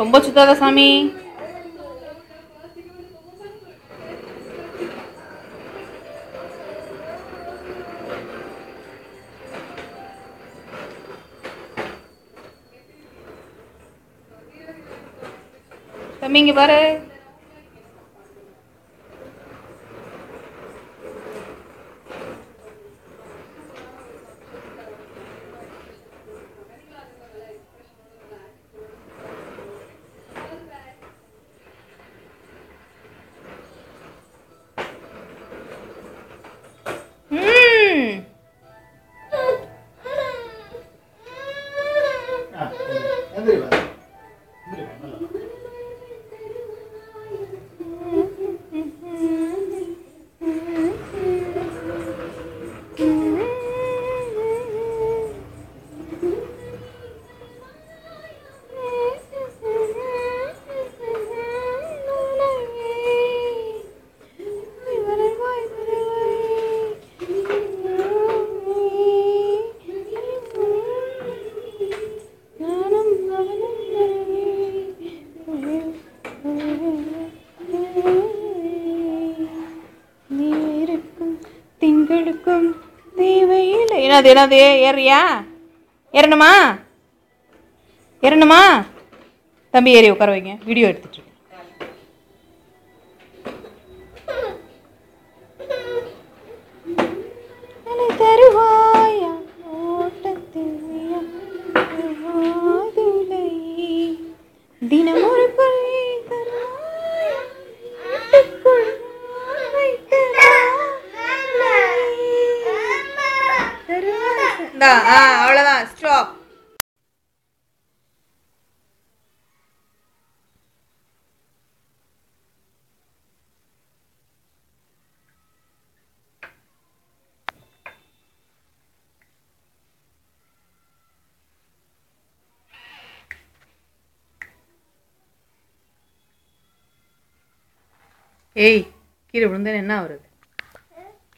ரொம்ப சுத்தாத சாமி. தம்பி இங்க பாரு. என்னது என்னது? ஏறியா ஏறணுமா? ஏறணுமா? தம்பி ஏறி உட்கார வைங்க. வீடியோ எடுத்துட்டு தான் ஆ அவ்வளோதான் ஸ்டாப் ஏய் கீழே விழுந்தேன்னு என்ன ஆகுறது?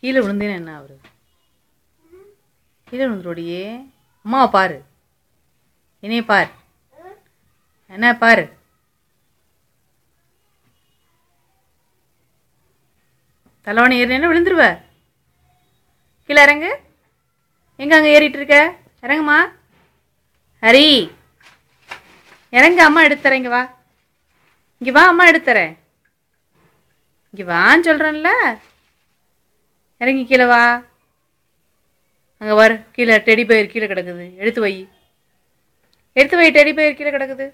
கீழே விழுந்தேன்னு என்ன ஆகுறது? கீழே விழுந்துருடியே அம்மாவை பாரு. என்னைய பார். என்ன பார்? தலைவனை ஏறினா விழுந்துருவ? கீழே இறங்கு. எங்கே அங்கே ஏறிட்டு இருக்க? இறங்குமா? ஹரி இறங்க அம்மா எடுத்துறேன் இங்கே வா. இங்கே வா அம்மா எடுத்துறேன் இங்கே வான்னு சொல்கிறேன்ல இறங்கி கீழே வா. அங்கே வர கீழே டெடி பயிர் கீழே கிடக்குது. எடுத்து வை. எடுத்து வை டெடி பயிர் கீழே கிடக்குது.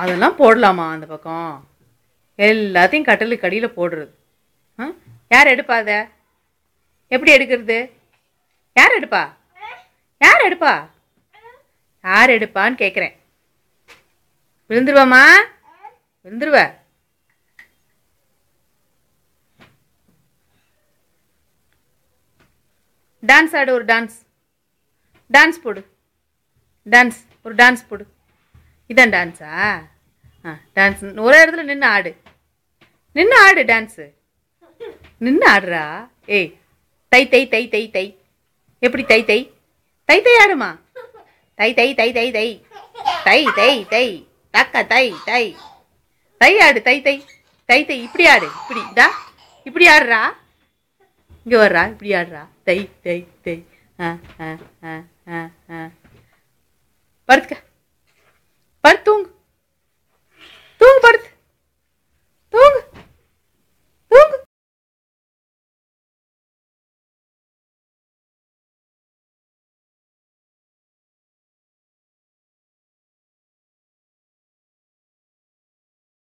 அதெல்லாம் போடலாமா அந்த பக்கம்? எல்லாத்தையும் கட்டலுக்கு அடியில் போடுறது. யார் எடுப்பா அதை? எப்படி எடுக்கிறது? யார் எடுப்பா? யார் எடுப்பா? யார் எடுப்பான்னு கேட்குறேன் விழுந்துருவாம்மா? விழுந்துருவ. டான்ஸ் ஆடு ஒரு டான்ஸ் டான்ஸ் போடு. டான்ஸ் ஒரு டான்ஸ் போடு. இதான் டான்ஸா ஆ டான்ஸ் ஒரே இடத்துல நின்று ஆடு. நின்று ஆடு டான்ஸு நின்று ஆடுறா? ஏய் தை தை தை தை தை. எப்படி தை தை? தை தை ஆடுமா? தை தை தை தை தை. தை தை தை. தக்க தை தை. தை ஆடு தை தை. தை தை இப்படி ஆடு. இப்படி இதா இப்படி ஆடுறா. இங்கே வர்றா இப்படி ஆடுறா. தை தை தை ஆ ஆ ஆ ஆ ஆ. படுத்துக்க. படுத்துங்க